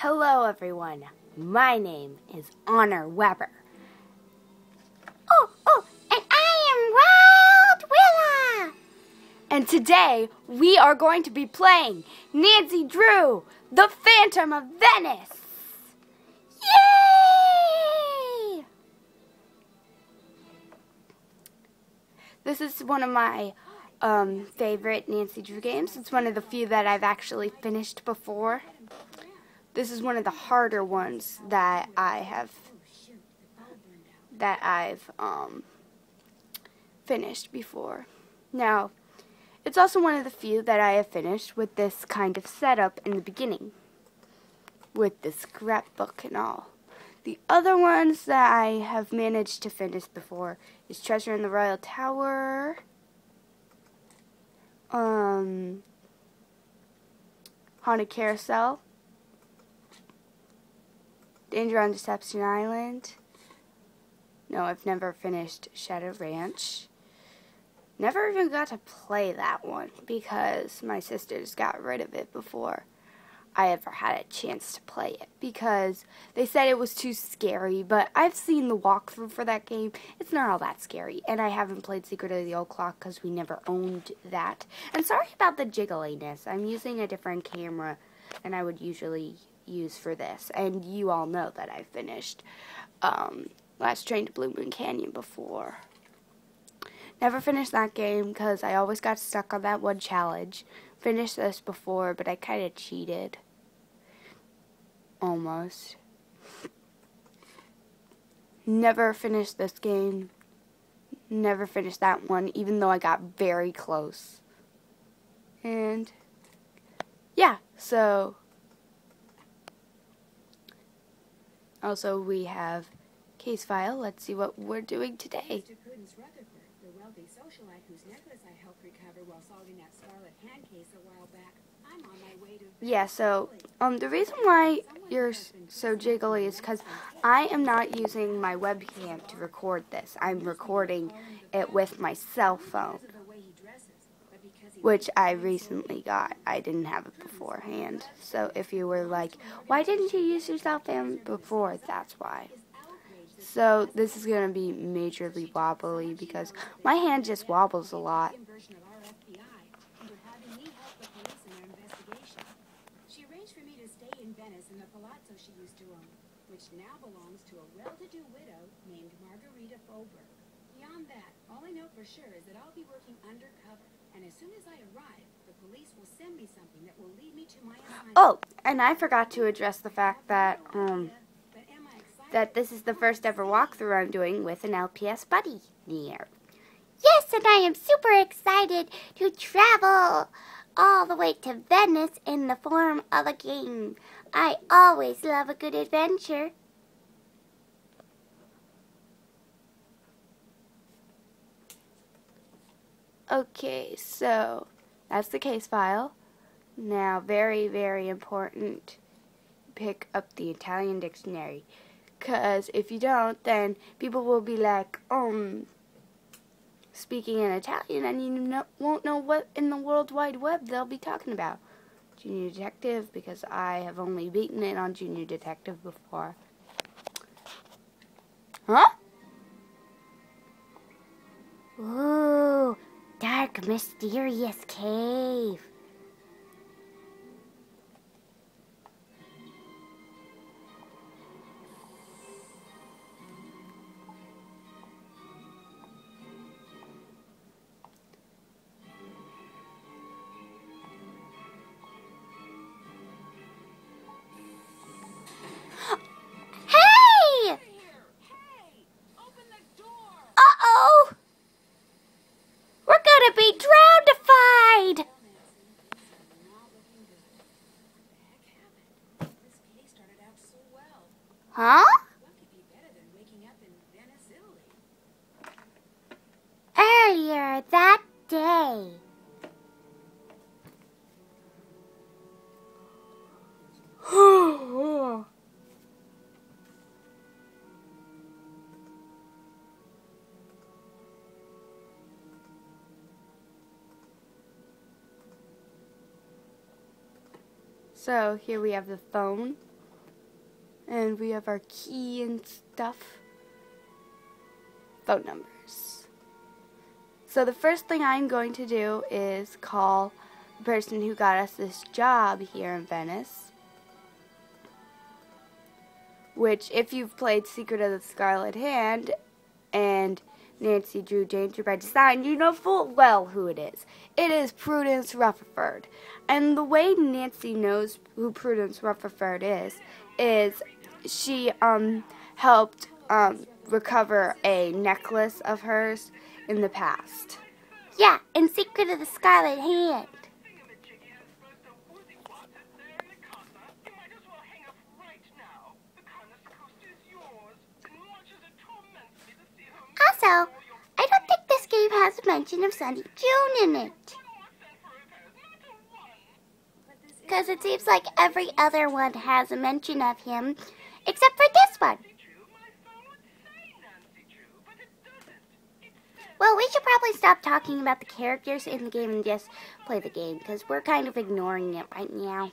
Hello, everyone. My name is Honor Weber. Oh, oh, and I am Wild Willa. And today we are going to be playing Nancy Drew, the Phantom of Venice. Yay! This is one of my um, favorite Nancy Drew games. It's one of the few that I've actually finished before. This is one of the harder ones that I have that I've um, finished before. Now, it's also one of the few that I have finished with this kind of setup in the beginning, with the scrapbook and all. The other ones that I have managed to finish before is Treasure in the Royal Tower, um, Haunted Carousel, Danger on Deception Island. No, I've never finished Shadow Ranch. Never even got to play that one because my sisters got rid of it before I ever had a chance to play it because they said it was too scary, but I've seen the walkthrough for that game. It's not all that scary, and I haven't played Secret of the Old Clock because we never owned that. And sorry about the jiggliness. I'm using a different camera than I would usually use for this, and you all know that I finished um, Last Train to Blue Moon Canyon before. Never finished that game because I always got stuck on that one challenge. Finished this before, but I kind of cheated. Almost. Never finished this game. Never finished that one, even though I got very close. And, yeah, so. Also, we have case file. Let's see what we're doing today. the wealthy socialite whose necklace I helped recover while solving that scarlet hand case a while back. I'm on my way to. Yeah, so um, the reason why you're so jiggly is because I am not using my webcam to record this. I'm recording it with my cell phone, which I recently got. I didn't have it beforehand. So if you were like, why didn't you use your cell phone before? That's why. So this is going to be majorly wobbly because my hand just wobbles a lot. She arranged for me to stay in Venice in the Palazzo she used to own, which now belongs to a well-to-do widow named Margarita. Beyond that, all I know for sure is that I'll be working undercover, and as soon as I arrive, the police will send me something that will lead me to my. Oh, and I forgot to address the fact that, um, that this is the first ever walkthrough I'm doing with an LPS buddy near. Yes, and I am super excited to travel all the way to Venice in the form of a game. I always love a good adventure. Okay, so that's the case file. Now, very, very important, pick up the Italian dictionary. Because if you don't, then people will be like, um, speaking in Italian, and you know, won't know what in the World Wide Web they'll be talking about. Junior Detective because I have only beaten it on Junior Detective before. Huh? Ooh, mysterious cave. Huh? Earlier that day. so here we have the phone And we have our key and stuff. Phone numbers. So the first thing I'm going to do is call the person who got us this job here in Venice. Which, if you've played Secret of the Scarlet Hand and Nancy Drew Danger by Design, you know full well who it is. It is Prudence Rutherford. And the way Nancy knows who Prudence Rutherford is, is she um, helped um, recover a necklace of hers in the past. Yeah, in Secret of the Scarlet Hand. Also, I don't think this game has a mention of Sonny Joon in it. Because it seems like every other one has a mention of him, except for this one. Well, we should probably stop talking about the characters in the game and just play the game, because we're kind of ignoring it right now.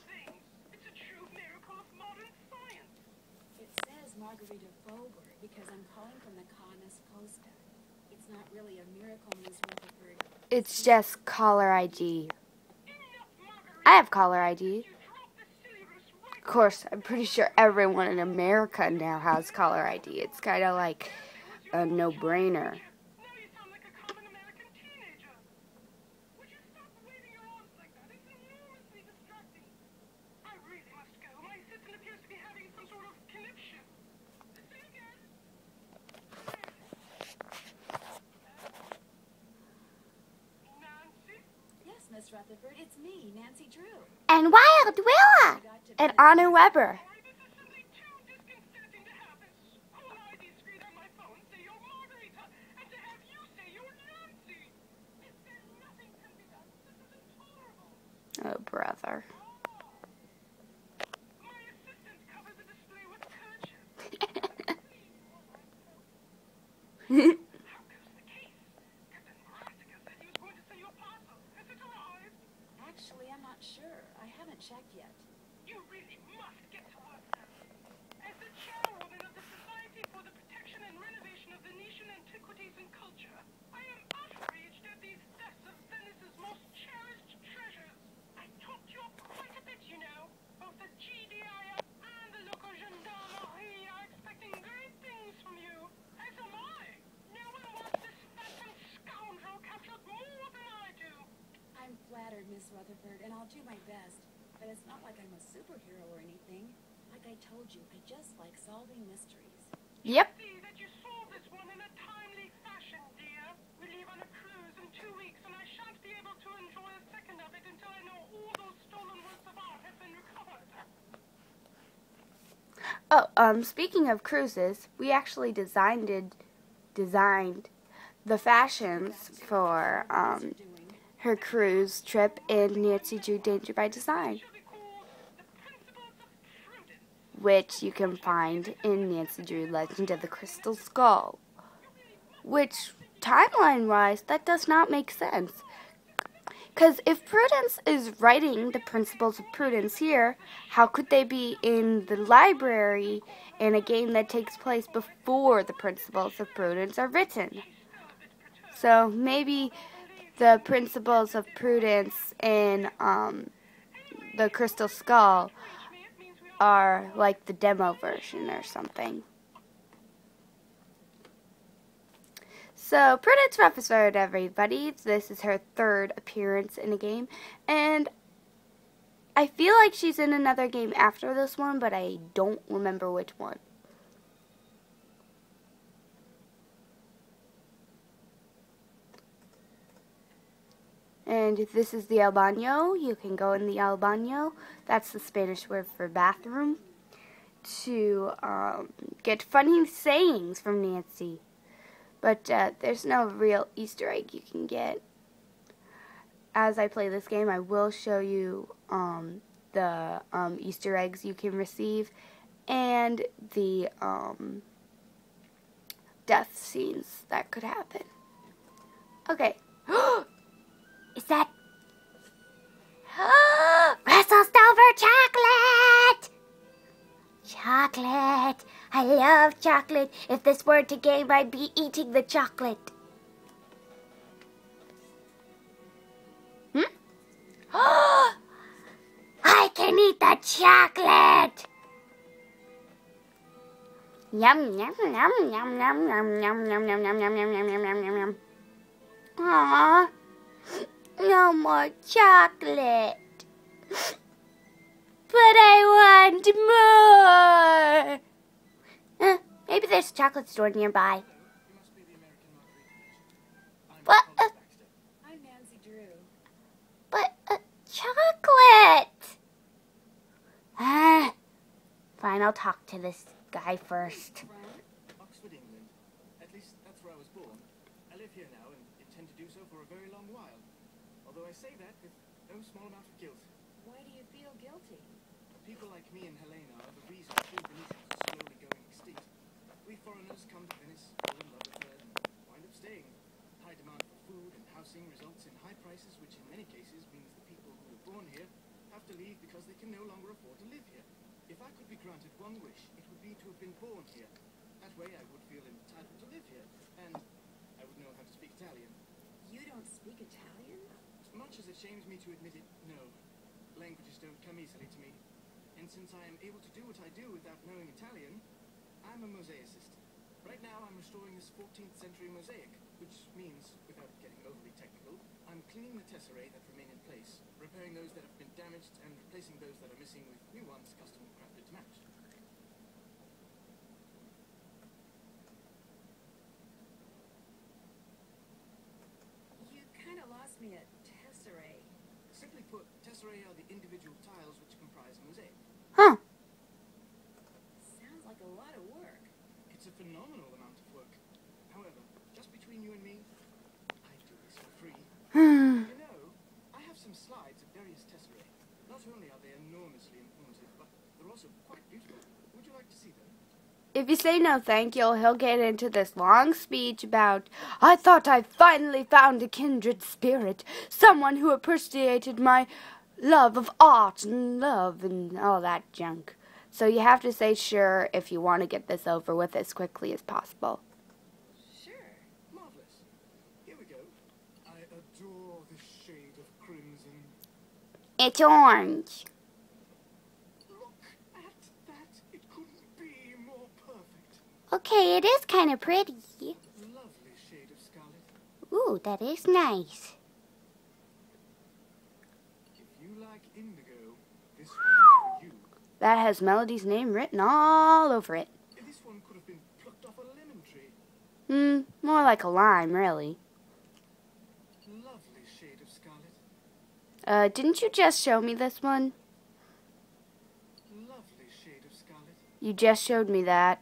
Margarita Bober because I'm calling from the Ca' Nascosta. It's not really a miracle, Miss Rutherford. It's just caller ID. I have caller ID. Of course, I'm pretty sure everyone in America now has caller ID. It's kind of like a no Rutherford, it's me, Nancy Drew. And Wild Willa! And Honor Weber. Oh, brother. Actually, I'm not sure. I haven't checked yet. You really must get to work now. As the chairwoman of the Society for the Protection and Renovation of Venetian Antiquities and Culture, I am outraged at these thefts of Venice's most cherished treasures. I talked to you quite a bit, you know. Both the GDIF and the local gendarmerie are expecting great things from you. As am I. No one wants this phantom scoundrel captured more than I do. I'm flattered, Miss Rutherford, and I'll do my best. But it's not like I'm a superhero or anything. Like I told you, I just like solving mysteries. Yep. see that you solve this one in a timely fashion, dear. We leave on a cruise in two weeks, and I shan't be able to enjoy a second of it until I know all those stolen works of art have been recovered. Oh, um, speaking of cruises, we actually designed it, designed the fashions for um, Doing. Her cruise trip in Nancy Drew Danger by Design, which you can find in Nancy Drew Legend of the Crystal Skull. Which, timeline wise, that does not make sense. Because if Prudence is writing the Principles of Prudence here, how could they be in the library in a game that takes place before the Principles of Prudence are written? So maybe the Principles of Prudence in um, the Crystal Skull are like the demo version or something. So, Prudence Rutherford, everybody. This is her third appearance in a game. And I feel like she's in another game after this one, but I don't remember which one. And this is the El Baño. You can go in the El Baño. That's the Spanish word for bathroom. To um, get funny sayings from Nancy. But uh, there's no real Easter egg you can get. As I play this game, I will show you um, the um, Easter eggs you can receive and the um, death scenes that could happen. Okay. Is that. Russell Stover chocolate! Chocolate. I love chocolate. If this weren't a game, I'd be eating the chocolate. Hmm? I can eat the chocolate. Yum yum yum yum yum yum yum yum yum yum yum yum yum yum yum yum yum. Aww. No more chocolate. But I want more. Uh, maybe there's a chocolate store nearby. Thomas Baxter. I'm Nancy Drew. But uh, chocolate. Ah. Fine, I'll talk to this guy first. Oxford, England. At least that's where I was born. I live here now and intend to do so for a very long while. Although I say that with no small amount of guilt. Why do you feel guilty? People like me and Helena are the reason true Venetians are slowly going extinct. We foreigners come to Venice, fall in love with her, and wind up staying. High demand for food and housing results in high prices, which in many cases means the people who were born here have to leave because they can no longer afford to live here. If I could be granted one wish, it would be to have been born here. That way I would feel entitled to live here, and I would know how to speak Italian. You don't speak Italian? As much as it shames me to admit it, no. Languages don't come easily to me. And since I am able to do what I do without knowing Italian, I'm a mosaicist. Right now I'm restoring this 14th century mosaic, which means, without getting overly technical, I'm cleaning the tesserae that remain in place, repairing those that have been damaged, and replacing those that are missing with new ones custom crafted to match. You kind of lost me at tesserae. Simply put, tesserae are the individual tiles which comprise a mosaic. Huh. Sounds like a lot of work. It's a phenomenal amount of work. However, just between you and me, I do this for free. Hmm. You know, I have some slides of various tesserae. Not only are they enormously informative, but they're also quite beautiful. Would you like to see them? If you say no thank you, he'll get into this long speech about, I thought I finally found a kindred spirit, someone who appreciated my love of art and love and all that junk. So you have to say sure if you want to get this over with as quickly as possible. Sure. Marvelous. Here we go. I adore the shade of crimson. It's orange. Look at that. It couldn't be more perfect. Okay, it is kind of pretty. Lovely shade of scarlet. Ooh, that is nice. If you like indigo, this one is for you. That has Melody's name written all over it. This one could have been plucked off a lemon tree. Hmm, more like a lime, really. Lovely shade of scarlet. Uh, didn't you just show me this one? Lovely shade of scarlet. You just showed me that.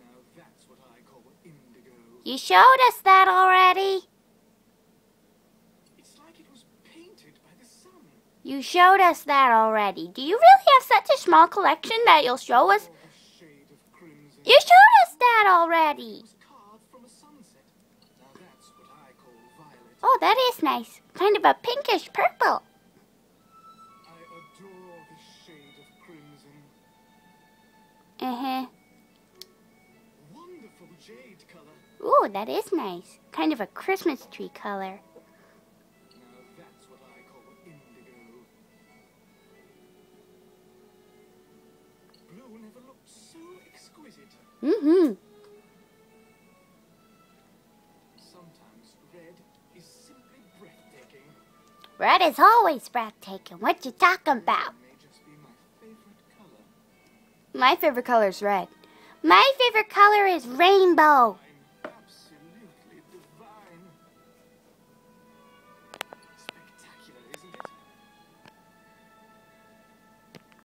Now that's what I call indigo. You showed us that already. It's like it was painted by the sun. You showed us that already. Do you really have such a small collection that you'll show us? The shade of crimson. You showed us that already. was carved from a sunset. Now that's what I call violet. Oh, that is nice. Kind of a pinkish purple. I adore the shade of crimson. Uh huh. Wonderful jade color. Ooh, that is nice. Kind of a Christmas tree color. Mm-hmm. Red is always breathtaking. What you talking about? My favorite color is red. My favorite color is rainbow.